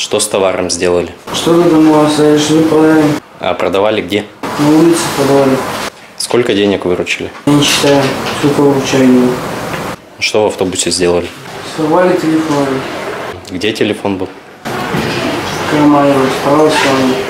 Что с товаром сделали? Что вы домой оставили, что продали? А продавали где? На улице продавали. Сколько денег выручили? Я не считаю, сколько выручаю. Что в автобусе сделали? Сорвали телефон. Где телефон был? В кармане, в.